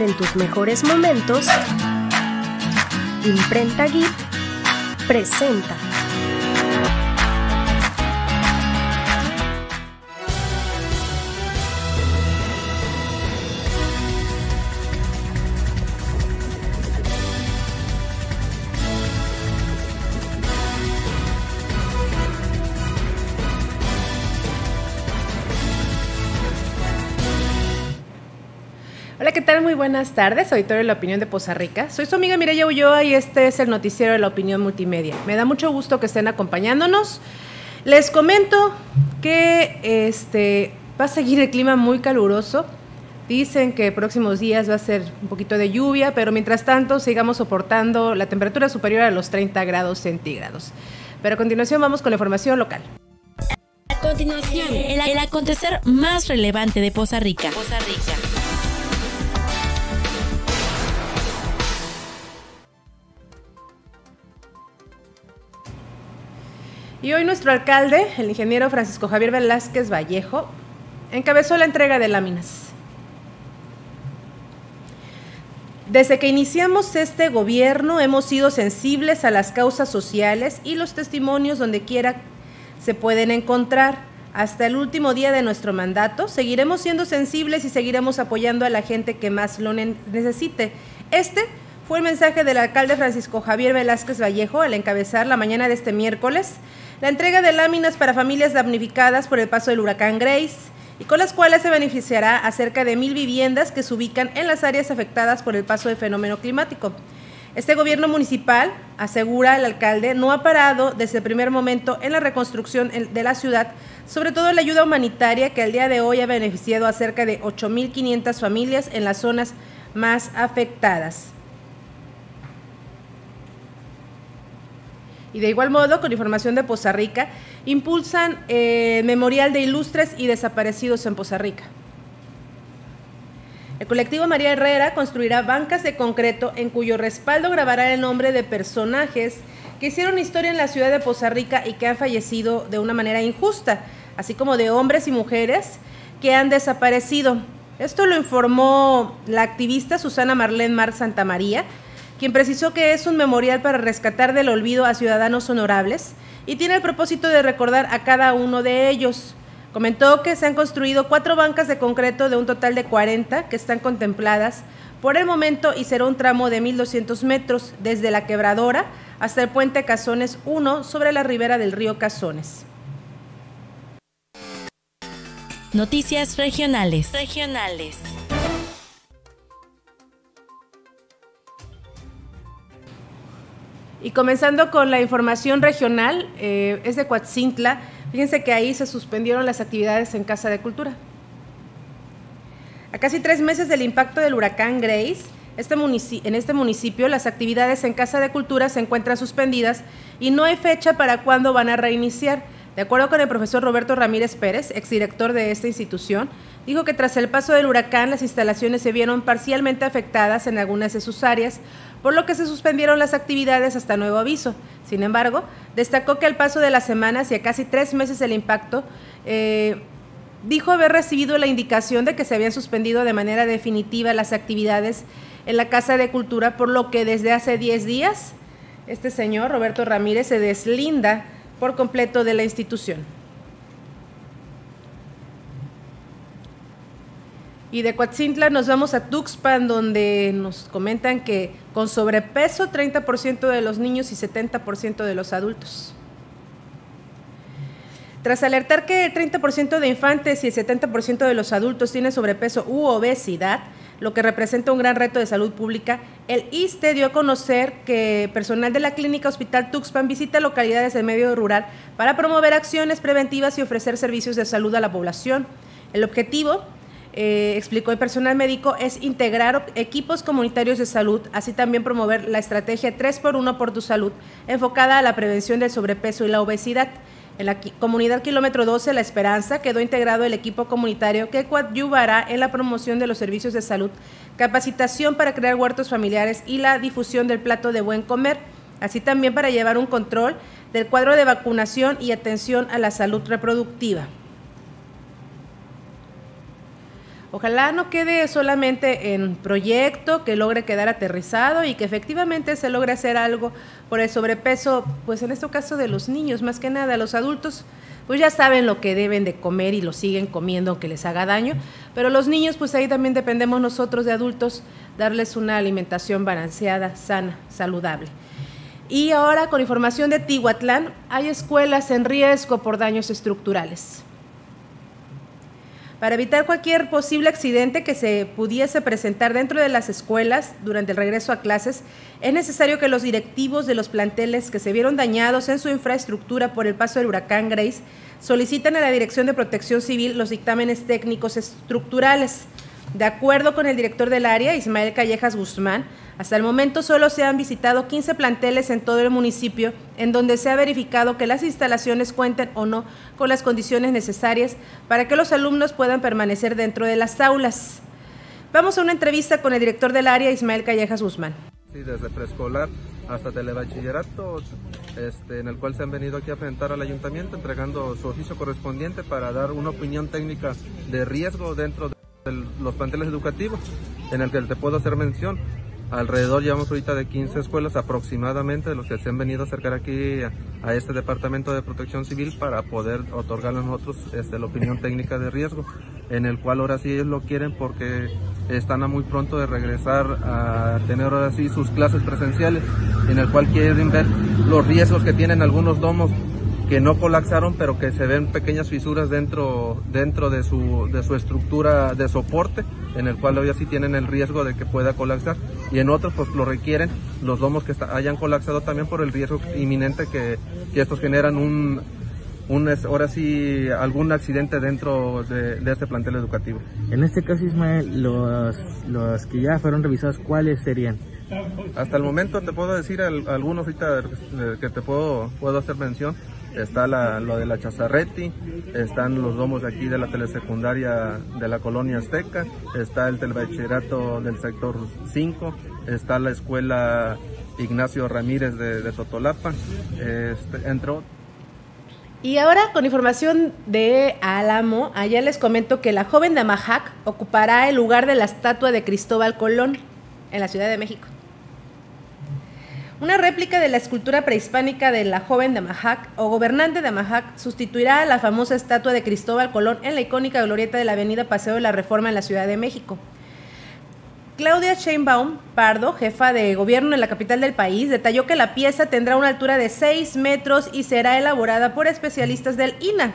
en tus mejores momentos, Imprenta Git presenta. Tal? Muy buenas tardes. Soy de la Opinión de Poza Rica. Soy su amiga Mireya Ulloa y este es el noticiero de la Opinión Multimedia. Me da mucho gusto que estén acompañándonos. Les comento que este va a seguir el clima muy caluroso. Dicen que próximos días va a ser un poquito de lluvia, pero mientras tanto sigamos soportando la temperatura superior a los 30 grados centígrados. Pero a continuación vamos con la información local. A continuación, el, el acontecer más relevante de Poza Rica. Poza Rica. Y hoy nuestro alcalde, el ingeniero Francisco Javier Velázquez Vallejo, encabezó la entrega de láminas. Desde que iniciamos este gobierno hemos sido sensibles a las causas sociales y los testimonios donde quiera se pueden encontrar. Hasta el último día de nuestro mandato seguiremos siendo sensibles y seguiremos apoyando a la gente que más lo necesite. Este fue el mensaje del alcalde Francisco Javier Velázquez Vallejo al encabezar la mañana de este miércoles la entrega de láminas para familias damnificadas por el paso del huracán Grace y con las cuales se beneficiará a cerca de mil viviendas que se ubican en las áreas afectadas por el paso del fenómeno climático. Este gobierno municipal, asegura el alcalde, no ha parado desde el primer momento en la reconstrucción de la ciudad, sobre todo en la ayuda humanitaria que al día de hoy ha beneficiado a cerca de 8.500 familias en las zonas más afectadas. Y de igual modo, con información de Poza Rica, impulsan eh, Memorial de Ilustres y Desaparecidos en Poza Rica. El colectivo María Herrera construirá bancas de concreto en cuyo respaldo grabará el nombre de personajes que hicieron historia en la ciudad de Poza Rica y que han fallecido de una manera injusta, así como de hombres y mujeres que han desaparecido. Esto lo informó la activista Susana Marlene Mar Santamaría, quien precisó que es un memorial para rescatar del olvido a ciudadanos honorables y tiene el propósito de recordar a cada uno de ellos. Comentó que se han construido cuatro bancas de concreto de un total de 40 que están contempladas por el momento y será un tramo de 1.200 metros desde la quebradora hasta el puente Cazones 1 sobre la ribera del río Cazones. Noticias regionales. Regionales. Y comenzando con la información regional, eh, es de Coatzintla. Fíjense que ahí se suspendieron las actividades en Casa de Cultura. A casi tres meses del impacto del huracán Grace, este en este municipio las actividades en Casa de Cultura se encuentran suspendidas y no hay fecha para cuándo van a reiniciar. De acuerdo con el profesor Roberto Ramírez Pérez, exdirector de esta institución, dijo que tras el paso del huracán las instalaciones se vieron parcialmente afectadas en algunas de sus áreas, por lo que se suspendieron las actividades hasta nuevo aviso. Sin embargo, destacó que al paso de las semanas y a casi tres meses del impacto, eh, dijo haber recibido la indicación de que se habían suspendido de manera definitiva las actividades en la Casa de Cultura, por lo que desde hace 10 días este señor, Roberto Ramírez, se deslinda por completo de la institución. Y de Coatzintla nos vamos a Tuxpan, donde nos comentan que con sobrepeso 30% de los niños y 70% de los adultos. Tras alertar que el 30% de infantes y el 70% de los adultos tienen sobrepeso u obesidad, lo que representa un gran reto de salud pública, el ISTE dio a conocer que personal de la Clínica Hospital Tuxpan visita localidades del medio rural para promover acciones preventivas y ofrecer servicios de salud a la población. El objetivo, eh, explicó el personal médico, es integrar equipos comunitarios de salud, así también promover la estrategia 3x1 por tu salud, enfocada a la prevención del sobrepeso y la obesidad. En la comunidad kilómetro 12 La Esperanza quedó integrado el equipo comunitario que coadyuvará en la promoción de los servicios de salud, capacitación para crear huertos familiares y la difusión del plato de buen comer, así también para llevar un control del cuadro de vacunación y atención a la salud reproductiva. Ojalá no quede solamente en proyecto, que logre quedar aterrizado y que efectivamente se logre hacer algo por el sobrepeso, pues en este caso de los niños, más que nada, los adultos pues ya saben lo que deben de comer y lo siguen comiendo aunque les haga daño, pero los niños pues ahí también dependemos nosotros de adultos darles una alimentación balanceada, sana, saludable. Y ahora con información de Tihuatlán, hay escuelas en riesgo por daños estructurales. Para evitar cualquier posible accidente que se pudiese presentar dentro de las escuelas durante el regreso a clases, es necesario que los directivos de los planteles que se vieron dañados en su infraestructura por el paso del huracán Grace soliciten a la Dirección de Protección Civil los dictámenes técnicos estructurales. De acuerdo con el director del área, Ismael Callejas Guzmán, hasta el momento solo se han visitado 15 planteles en todo el municipio en donde se ha verificado que las instalaciones cuenten o no con las condiciones necesarias para que los alumnos puedan permanecer dentro de las aulas. Vamos a una entrevista con el director del área, Ismael Callejas Guzmán. Sí, desde preescolar hasta telebachillerato, este, en el cual se han venido aquí a presentar al ayuntamiento entregando su oficio correspondiente para dar una opinión técnica de riesgo dentro de los planteles educativos, en el que te puedo hacer mención Alrededor llevamos ahorita de 15 escuelas aproximadamente de los que se han venido a acercar aquí a, este departamento de protección civil para poder otorgarle a nosotros este, la opinión técnica de riesgo, en el cual ahora sí ellos lo quieren porque están a muy pronto de regresar a tener ahora sí sus clases presenciales, en el cual quieren ver los riesgos que tienen algunos domos que no colapsaron, pero que se ven pequeñas fisuras dentro, dentro de, su, de su estructura de soporte, en el cual hoy así tienen el riesgo de que pueda colapsar. Y en otros, pues lo requieren los domos que hayan colapsado también por el riesgo inminente que, que estos generan un, un, ahora sí, algún accidente dentro de, de, este plantel educativo. En este caso, Ismael, los, los que ya fueron revisados, ¿cuáles serían? Hasta el momento te puedo decir algunos ahorita que te puedo, puedo hacer mención está lo de la Chazarreti, están los domos aquí de la telesecundaria de la colonia Azteca, está el telebachillerato del sector 5, está la escuela Ignacio Ramírez de, Totolapa, este, Y ahora con información de Álamo, allá les comento que la joven de Amajac ocupará el lugar de la estatua de Cristóbal Colón en la Ciudad de México. Una réplica de la escultura prehispánica de la joven de Amajac o gobernante de Amajac sustituirá a la famosa estatua de Cristóbal Colón en la icónica glorieta de la avenida Paseo de la Reforma en la Ciudad de México. Claudia Sheinbaum Pardo, jefa de gobierno en la capital del país, detalló que la pieza tendrá una altura de 6 metros y será elaborada por especialistas del INA.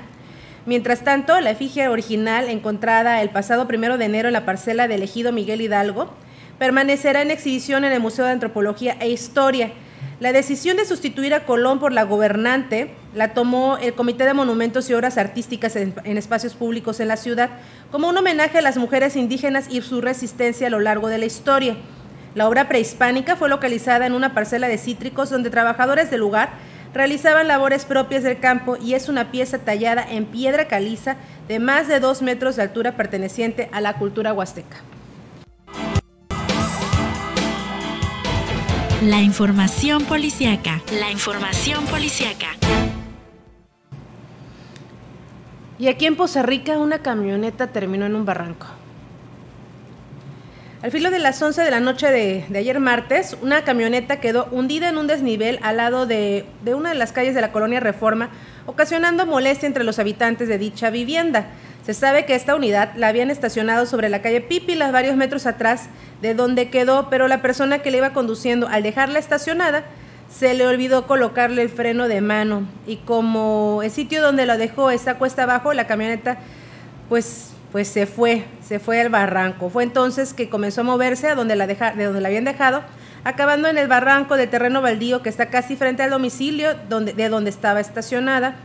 Mientras tanto, la efigie original encontrada el pasado primero de enero en la parcela del ejido Miguel Hidalgo permanecerá en exhibición en el Museo de Antropología e Historia. La decisión de sustituir a Colón por la gobernante la tomó el Comité de Monumentos y Obras Artísticas en, Espacios Públicos en la ciudad como un homenaje a las mujeres indígenas y su resistencia a lo largo de la historia. La obra prehispánica fue localizada en una parcela de cítricos donde trabajadores del lugar realizaban labores propias del campo y es una pieza tallada en piedra caliza de más de dos metros de altura perteneciente a la cultura huasteca. La información policiaca. La información policiaca. Y aquí en Poza Rica una camioneta terminó en un barranco. Al filo de las 11 de la noche de, ayer martes, una camioneta quedó hundida en un desnivel al lado de, de una de las calles de la colonia Reforma, ocasionando molestia entre los habitantes de dicha vivienda. Se sabe que esta unidad la habían estacionado sobre la calle Pípilas, varios metros atrás de donde quedó, pero la persona que le iba conduciendo al dejarla estacionada se le olvidó colocarle el freno de mano y como el sitio donde la dejó está cuesta abajo, la camioneta pues pues se fue, se fue al barranco. Fue entonces que comenzó a moverse a donde la deja, de donde la habían dejado, acabando en el barranco de terreno baldío que está casi frente al domicilio donde, de donde estaba estacionada,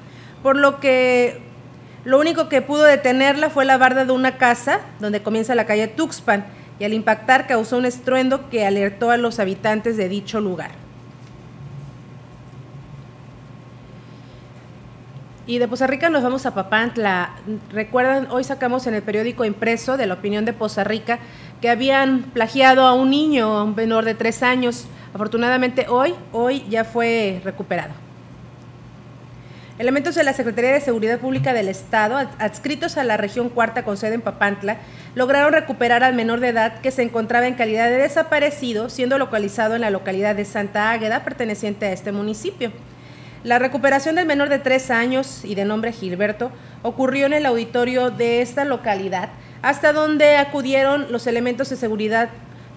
por lo que lo único que pudo detenerla fue la barda de una casa donde comienza la calle Tuxpan y al impactar causó un estruendo que alertó a los habitantes de dicho lugar. Y de Poza Rica nos vamos a Papantla. Recuerdan, hoy sacamos en el periódico impreso de la opinión de Poza Rica que habían plagiado a un niño, un menor de tres años. Afortunadamente hoy, hoy ya fue recuperado. Elementos de la Secretaría de Seguridad Pública del Estado, adscritos a la región cuarta con sede en Papantla, lograron recuperar al menor de edad que se encontraba en calidad de desaparecido, siendo localizado en la localidad de Santa Águeda, perteneciente a este municipio. La recuperación del menor de tres años y de nombre Gilberto ocurrió en el auditorio de esta localidad, hasta donde acudieron los elementos de seguridad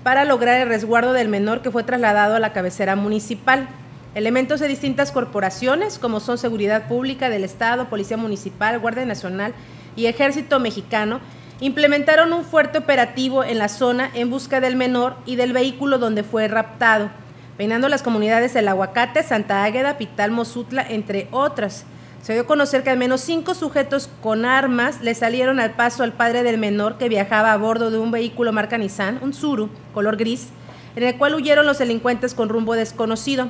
para lograr el resguardo del menor que fue trasladado a la cabecera municipal. Elementos de distintas corporaciones, como son Seguridad Pública del Estado, Policía Municipal, Guardia Nacional y Ejército Mexicano, implementaron un fuerte operativo en la zona en busca del menor y del vehículo donde fue raptado, peinando las comunidades del Aguacate, Santa Águeda, Pital, Mozutla, entre otras. Se dio a conocer que al menos cinco sujetos con armas le salieron al paso al padre del menor que viajaba a bordo de un vehículo marca Nissan, un Suru, color gris, en el cual huyeron los delincuentes con rumbo desconocido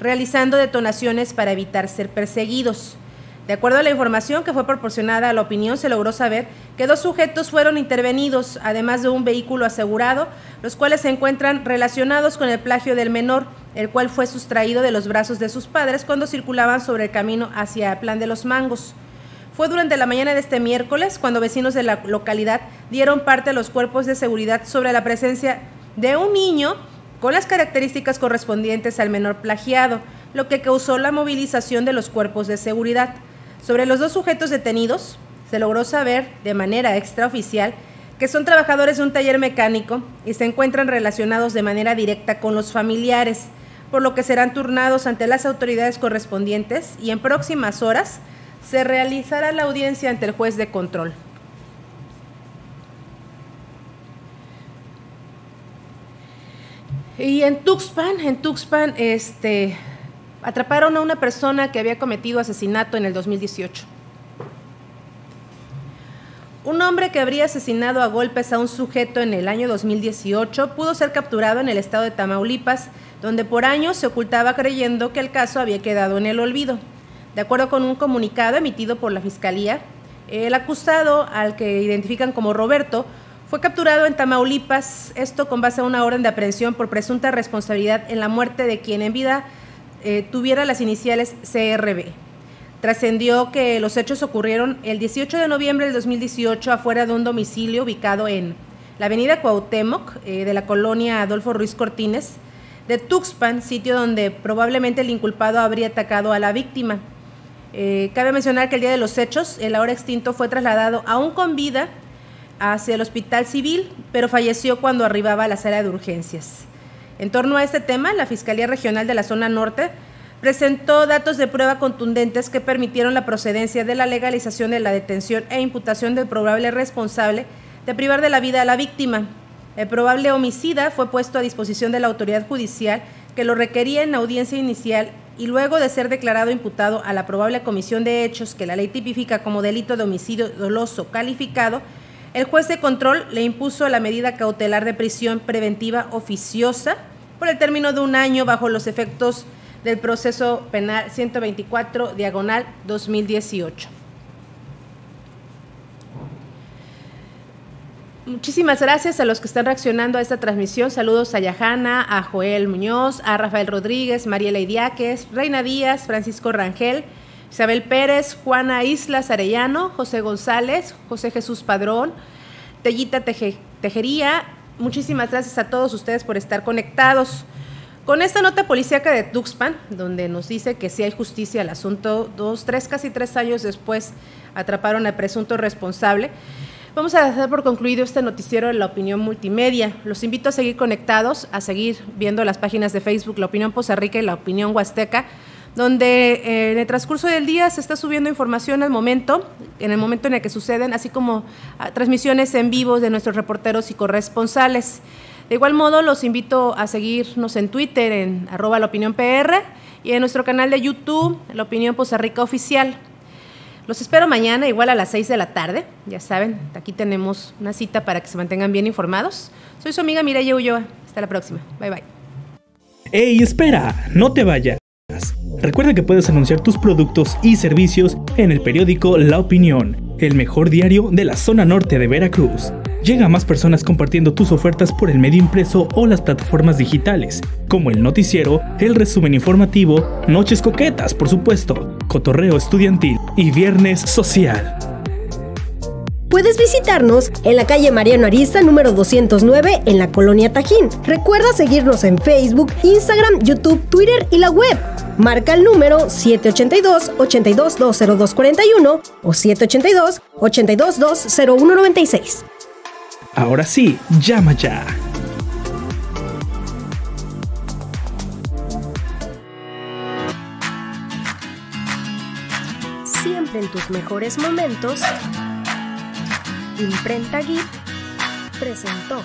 realizando detonaciones para evitar ser perseguidos. De acuerdo a la información que fue proporcionada a la opinión, se logró saber que dos sujetos fueron intervenidos, además de un vehículo asegurado, los cuales se encuentran relacionados con el plagio del menor, el cual fue sustraído de los brazos de sus padres cuando circulaban sobre el camino hacia el Plan de los Mangos. Fue durante la mañana de este miércoles cuando vecinos de la localidad dieron parte a los cuerpos de seguridad sobre la presencia de un niño con las características correspondientes al menor plagiado, lo que causó la movilización de los cuerpos de seguridad. Sobre los dos sujetos detenidos, se logró saber de manera extraoficial que son trabajadores de un taller mecánico y se encuentran relacionados de manera directa con los familiares, por lo que serán turnados ante las autoridades correspondientes y en próximas horas se realizará la audiencia ante el juez de control. Y en Tuxpan, en Tuxpan, este, atraparon a una persona que había cometido asesinato en el 2018. Un hombre que habría asesinado a golpes a un sujeto en el año 2018 pudo ser capturado en el estado de Tamaulipas, donde por años se ocultaba creyendo que el caso había quedado en el olvido. De acuerdo con un comunicado emitido por la Fiscalía, el acusado, al que identifican como Roberto, fue capturado en Tamaulipas, esto con base a una orden de aprehensión por presunta responsabilidad en la muerte de quien en vida eh, tuviera las iniciales CRB. Trascendió que los hechos ocurrieron el 18 de noviembre del 2018 afuera de un domicilio ubicado en la avenida Cuauhtémoc eh, de la colonia Adolfo Ruiz Cortines de Tuxpan, sitio donde probablemente el inculpado habría atacado a la víctima. Eh, cabe mencionar que el día de los hechos, el ahora extinto fue trasladado aún con vida hacia el hospital civil, pero falleció cuando arribaba a la sala de urgencias. En torno a este tema, la Fiscalía Regional de la Zona Norte presentó datos de prueba contundentes que permitieron la procedencia de la legalización de la detención e imputación del probable responsable de privar de la vida a la víctima. El probable homicida fue puesto a disposición de la autoridad judicial que lo requería en audiencia inicial y luego de ser declarado imputado a la probable comisión de hechos que la ley tipifica como delito de homicidio doloso calificado, el juez de control le impuso la medida cautelar de prisión preventiva oficiosa por el término de un año bajo los efectos del proceso penal 124 diagonal 2018. Muchísimas gracias a los que están reaccionando a esta transmisión. Saludos a Yahana, a Joel Muñoz, a Rafael Rodríguez, Mariela Idiáquez, Reina Díaz, Francisco Rangel, Isabel Pérez, Juana Islas Arellano, José González, José Jesús Padrón, Tellita Tejería. Muchísimas gracias a todos ustedes por estar conectados. Con esta nota policíaca de Tuxpan, donde nos dice que sí hay justicia al asunto, dos, tres, casi tres años después atraparon al presunto responsable. Vamos a dar por concluido este noticiero de la opinión multimedia. Los invito a seguir conectados, a seguir viendo las páginas de Facebook La Opinión Poza Rica y La Opinión Huasteca donde eh, en el transcurso del día se está subiendo información al momento, en el momento en el que suceden, así como ah, transmisiones en vivo de nuestros reporteros y corresponsales. De igual modo, los invito a seguirnos en Twitter, en arroba la y en nuestro canal de YouTube, La Opinión Poza Rica Oficial. Los espero mañana, igual a las 6 de la tarde. Ya saben, aquí tenemos una cita para que se mantengan bien informados. Soy su amiga Mireya Ulloa. Hasta la próxima. Bye bye. ¡Ey, espera! No te vayas. Recuerda que puedes anunciar tus productos y servicios en el periódico La Opinión, el mejor diario de la zona norte de Veracruz. Llega a más personas compartiendo tus ofertas por el medio impreso o las plataformas digitales, como el noticiero, el resumen informativo, Noches Coquetas, por supuesto, cotorreo estudiantil y viernes social. Puedes visitarnos en la calle Mariano Arista número 209 en la colonia Tajín. Recuerda seguirnos en Facebook, Instagram, YouTube, Twitter y la web. Marca el número 782-82-20241 o 782-82-20196. Ahora sí, llama ya. Siempre en tus mejores momentos. Imprenta Git presentó.